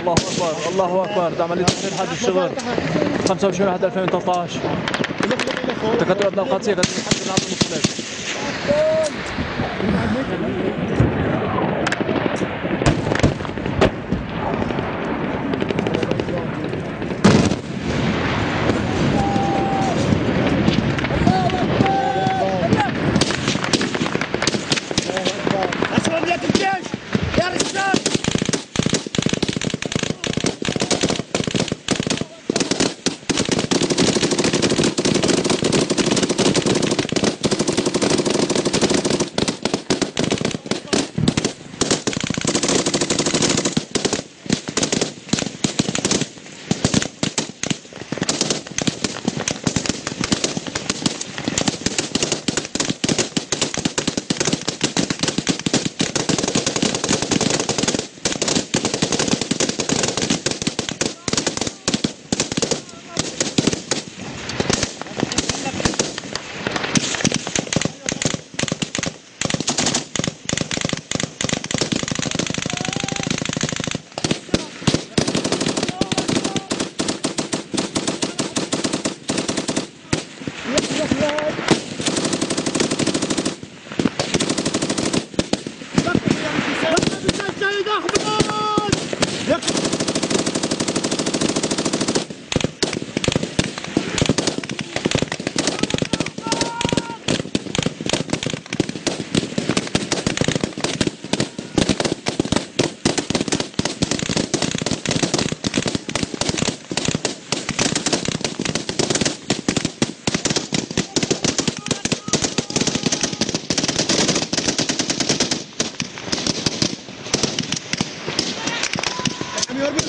الله أكبر الله أكبر. ده عمليه تحرير حد الشغل 25 1 2013 تكتل ابناء القادسيه كتل الحمد لله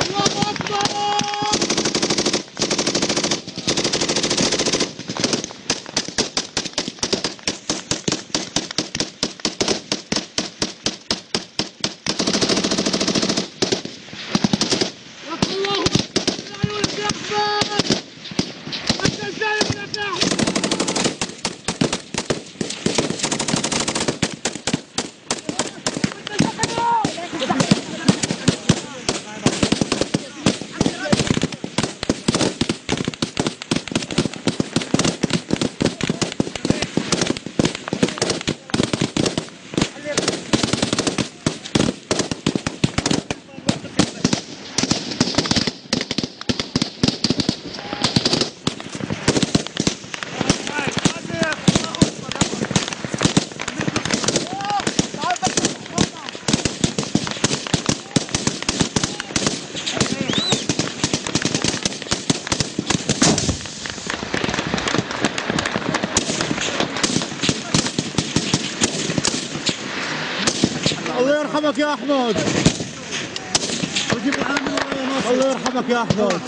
الله اكبر الله عيونك يا احمد انت إزاي منك يا احمد الله يرحمك يا أحمد. الله يرحمك يا أحمد.